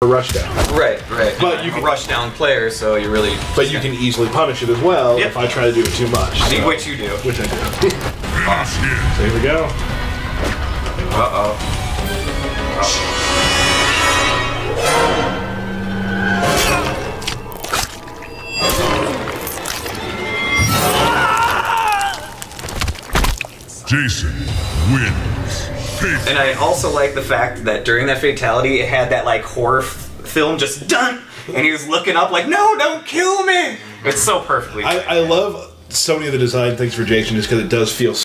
a rush down. Right, right. But you can- rush down player, so you really. But you can easily punish it as well Yep. if I try to do it too much. See so- what you do. Which I do. so here we go. Uh oh. Jason wins. And I also like the fact that during that fatality, it had that like horror f- film just done, and he was looking up like, "No, don't kill me!" It's so perfectly. I, I love so many of the design things for Jason just because it does feel